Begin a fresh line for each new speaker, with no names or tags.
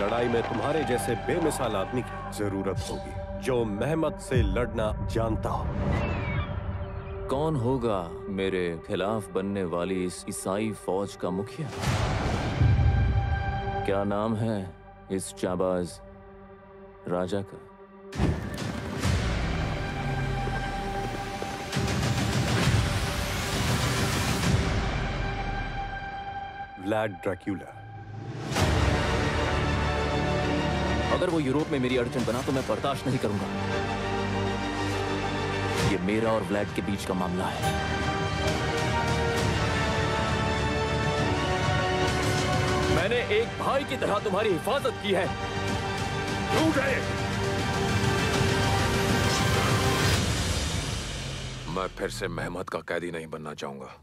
लड़ाई में तुम्हारे जैसे बेमिसाल आदमी की ज़रूरत होगी। जो मेहमत से लड़ना जानता हो।
कौन होगा मेरे खिलाफ बनने वाली इस ईसाई फौज का मुखिया? क्या नाम है इस चाबाज राजा का?
Vlad Dracula.
अगर वो यूरोप में मेरी अड़चन बना तो मैं बर्दाश्त नहीं करूँगा। ये मेरा और व्लैड के बीच का मामला है। मैंने एक भाई की तरह तुम्हारी हिफाजत की है।
मैं फिर से मेहमत का कैदी नहीं बनना चाहूँगा।